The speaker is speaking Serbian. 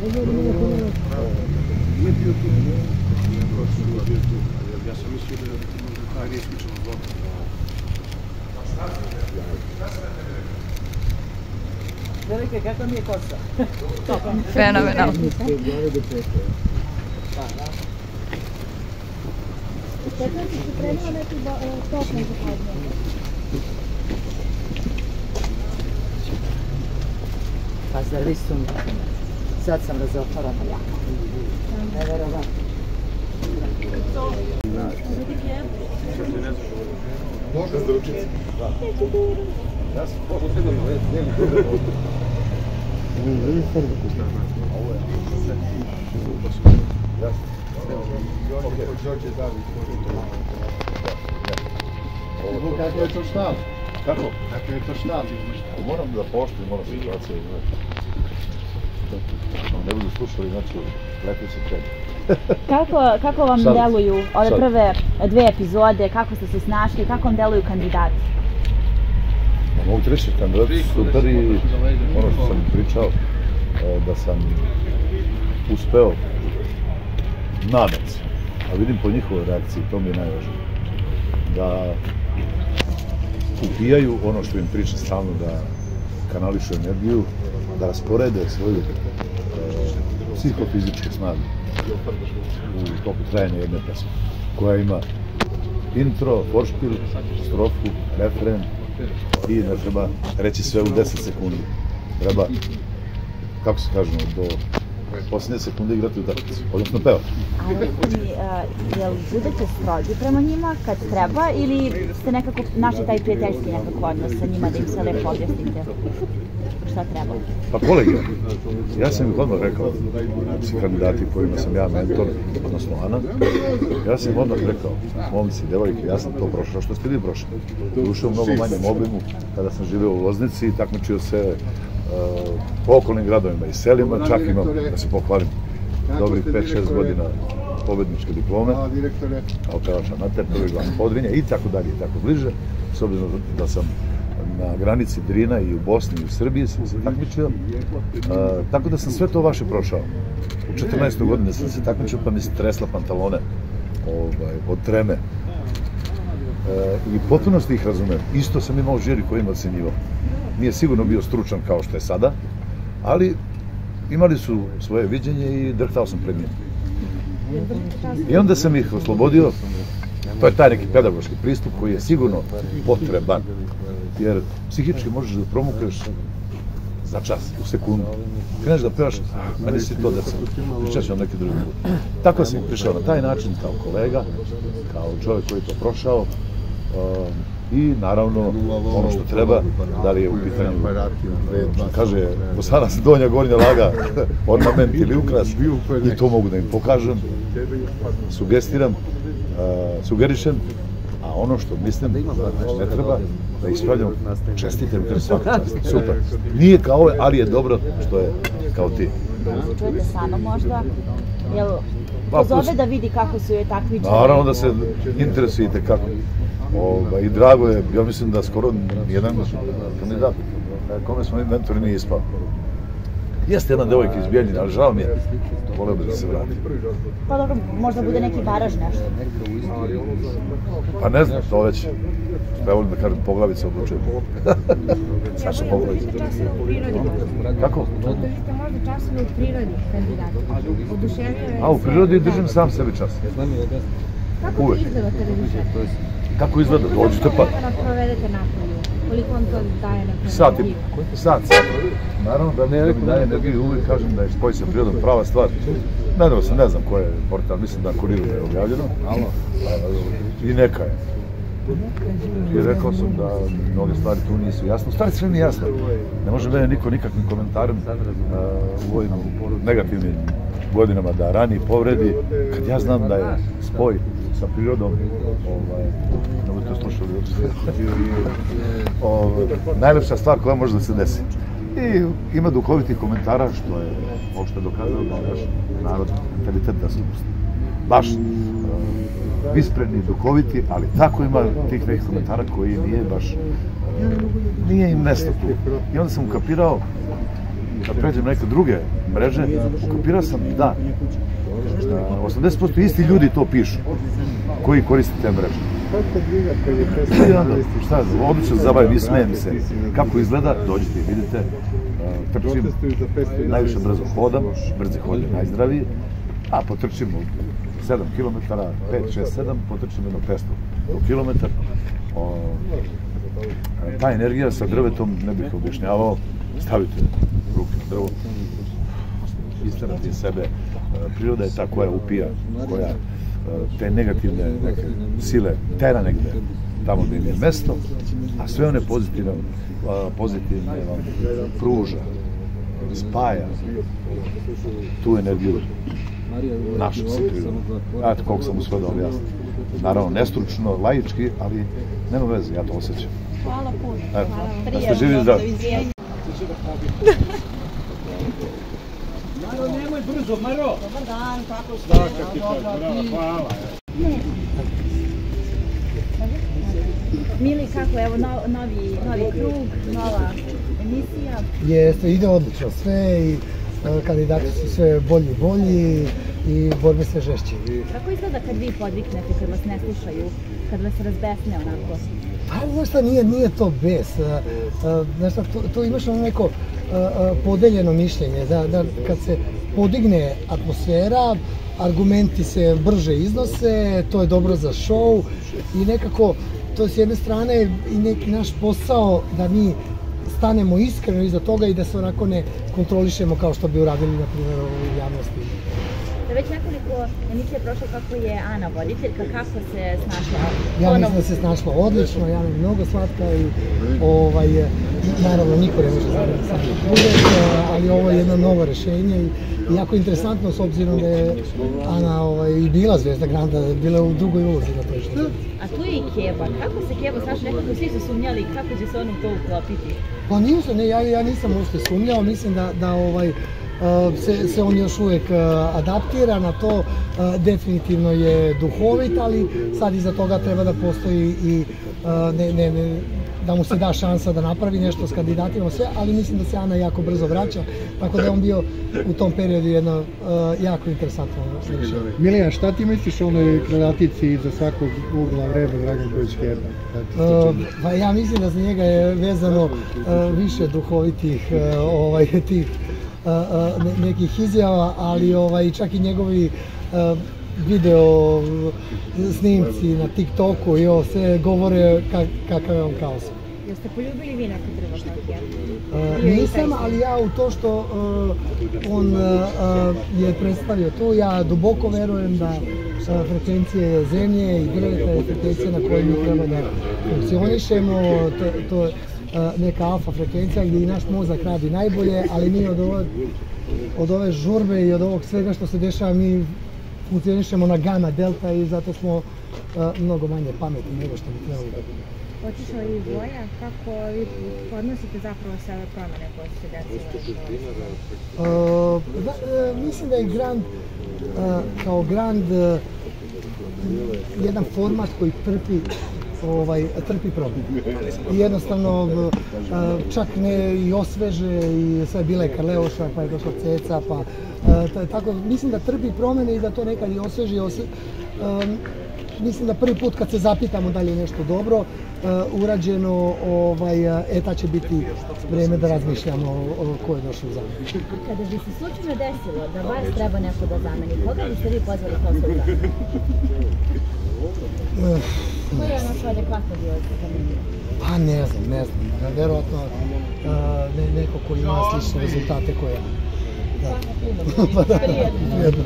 Nije bio tu. Ja sam mislio da ti možda taj nije isključeno zbog. Velike, kako mi je kosa? Fenomenalno. Stefan si pripremila neki tokom za podne. Pa zar vi sumnjate? Sad sam razotvorena jako. Neverovatno. Kako je to štab? Kako? Kako je to štab? Moram da poštujem ono situacije. Ne budu slušali, znači, lepo se treba. Kako, kako vam Sad. deluju ove Sad. prve dve epizode, kako ste se snašli, kako vam deluju kandidati? Ma Mogu ti reći, kandidat su super i ono što sam pričao, e, da sam uspeo, nadam se, a vidim po njihovoj reakciji, to mi je najvažnije, da upijaju ono što im priča stalno, da kanališu energiju, da rasporede svoju e, psihofizičku snagu u toku trajanja jedne pesme, koja ima intro, foršpil, strofu, refren i ne treba reći sve u 10 sekundi. Treba, kako se kažemo, do posljednje sekunde igrati utakmicu, odnosno pevati. Ali, uh, jel budete strogi prema njima kad treba ili ste nekako našli taj prijateljski nekako odnos sa njima da im se lepo objasnite šta treba? Pa kolegija, ja sam ih odmah rekao, svi kandidati kojima sam ja mentor, odnosno Ana, ja sam im odmah rekao, momci, devojke, ja sam to prošao što ste vi prošli. Ušao u mnogo manjem obimu, kada sam živeo u Loznici i takmičio se po okolnim gradovima i selima, čak imam, da se pohvalim, dobrih 5-6 godina pobedničke diplome, kao pevač amater, prvi glas Podrinja i tako dalje i tako bliže, s obzirom da sam na granici Drina i u Bosni i u Srbiji sam se takmičio. E, tako da sam sve to vaše prošao. U 14. godine sam se takmičio pa mi se tresla pantalone ovaj, od treme. E, I potpuno ih razumem. Isto sam imao žiri koji im ocenjivao. Nije sigurno bio stručan kao što je sada, ali imali su svoje viđenje i drhtao sam pred njim. I onda sam ih oslobodio, to je taj neki pedagoški pristup koji je sigurno potreban, jer psihički možeš da promukneš za čas, u sekundu. Kreneš da pevaš, a nisi to sam, pričat ću vam neki drugi put. Tako sam prišao na taj način, kao kolega, kao čovjek koji je to prošao, um, i naravno ono što treba, da li je u pitanju, kaže, Bosana se donja gornja laga, ornament ili ukras, i to mogu da im pokažem, sugestiram, sugerišem, a ono što mislim da ne treba, da ispravljam, čestite mi svaka super. Nije kao ove, ali je dobro što je kao ti. Čujete sama možda? Jel pozove pust- da vidi kako su joj takmičari? Naravno da se interesujete kako. Ovaj, I drago je, ja mislim da skoro jedan kandidat kome smo mi mentori nije ispao. Jeste jedna devojka iz Bijeljina, ali žao mi je. Voleo bih da se vrati. Pa dobro, možda bude neki baraž nešto. Pa ne znam, to već. Ja volim da kažem poglavica odlučuje. Saša poglavica. Kako? Držite možda časove u prirodi kandidata. Oduševljuje A u prirodi držim sam sebi čas. Kako ti izgleda televizija? Kako izgleda? Dođite pa. Kada provedete napolju? Koliko vam to daje neku Sat i sat, sat. Naravno da ne rekao daje energiju uvijek kažem da je spoj sa prirodom prava stvar. Gledao sam, ne znam ko je portal, mislim da Kuriru je objavljeno. I neka je. I rekao sam da mnoge stvari tu nisu jasne. U stvari sve mi jasno. Ne može mene niko nikakvim komentarom uh, u ovim negativnim godinama da rani, povredi, kad ja znam da je spoj sa prirodom, ovaj, ne budete slušali ovaj, najlepša stvar koja može da se desi. I ima duhovitih komentara, što je uopšte dokazano da naš narod mentalitet da su baš uh, duhoviti, ali tako ima tih nekih komentara koji nije baš, nije im mesto tu. I onda sam ukapirao kad pređem neke druge mreže, ukapirao sam da a, 80% isti ljudi to pišu koji koriste te mreže. I onda, šta, odlično zabavim i smijem se. Kako izgleda, dođite i vidite. A, Trčim, najviše brzo hodam, brzi hod je najzdraviji, a potrčim u 7 km, 5, 6, 7, potrčim jedno 500 km. Ta energija sa drvetom, ne bih objašnjavao, stavite ruke na drvo, isterati iz sebe, E, priroda je ta koja upija, koja e, te negativne neke sile tera negde tamo gde im je mesto, a sve one pozitivne, a, pozitivne vam pruža, spaja tu energiju našu sa prirodom. Znate koliko sam uspio da objasnim. Naravno, nestručno, laički, ali nema veze, ja to osjećam. Hvala puno. Hvala vam. da ste živi zdravi. Brzo, Maro! Dobar dan, kako ste? Svaka ti čast, bravo, hvala. Mili, kako, evo, no, novi, novi krug, nova emisija. Jeste, ide odlično sve i e, kandidati su sve bolji i bolji i borbe sve žešće. Kako izgleda kad vi podviknete, kad vas ne slušaju, kad vas razbesne onako? Pa ovo šta nije, nije to bes. e, e, Znaš šta, tu, tu imaš ono neko podeljeno mišljenje, da, da kad se podigne atmosfera, argumenti se brže iznose, to je dobro za show i nekako to je s jedne strane i neki naš posao da mi stanemo iskreno iza toga i da se onako ne kontrolišemo kao što bi uradili na primjer u javnosti. Da već nekoliko emisija prošlo kako je Ana voditeljka, kako se snašla? Ja mislim da se snašla odlično, ja mnogo slatka i ovaj, naravno niko ne može zabiti sam ali ovo je jedno novo rešenje i jako interesantno s obzirom da je Ana ovaj, i bila zvezda Granda, bila u drugoj ulozi na toj što. A tu je i Keba. Kako se Keba snašla? Nekako svi su sumnjali kako će se on u to uklopiti. Pa nisam, ne, ja, ja nisam uopšte sumnjao, mislim da, da ovaj, uh, se, se on još uvek uh, adaptira na to, uh, definitivno je duhovit, ali sad iza toga treba da postoji i ne, ne, ne, da mu se da šansa da napravi nešto s kandidatima, sve, ali mislim da se Ana jako brzo vraća, tako da je on bio u tom periodu jedno uh, jako interesantno rešenje. Milija, šta ti misliš o onoj krilatici iza svakog ugla vreba Dragan Kojić Keba? Uh, pa ja mislim da za njega je vezano uh, više duhovitih uh, ovaj tih ne- nekih izjava, ali ovaj čak i njegovi video snimci na TikToku i ovo sve govore ka, kakav je on kaos. Jeste poljubili vi neko drvo kakija? Uh, nisam, ali ja u to što uh, on uh, uh, je predstavio to, ja duboko verujem da uh, frekvencije zemlje i drveta je frekvencija na kojoj mi treba da funkcionišemo, to, to neka alfa frekvencija gdje i naš mozak radi najbolje, ali mi od ove, od ove žurbe i od ovog svega što se dešava mi funkcionišemo na gamma delta i zato smo uh, mnogo manje pametni nego što bi trebalo da budemo. Otišao je iz boja, kako vi podnosite zapravo sve ove promene koje su se desile? Uh, da, uh, mislim da je Grand kao Grand jedan format koji trpi ovaj trpi problem. I jednostavno uh, čak ne i osveže i sve bila je Karleoša pa je došla Ceca pa t- tako mislim da trpi promene i da to nekad i osveži osve, mislim da prvi put kad se zapitamo da li je nešto dobro uh, urađeno, ovaj, e, će biti vreme da razmišljamo o, ko je došao za mene. Kada bi se slučajno desilo da vas treba neko da zameni, koga biste vi pozvali kao svoj Koji je onako adekvatno bio? Pa ne znam, ne znam. Verovatno uh, ne, neko ko ima slične rezultate koje ja. Da. pa da, prijedno.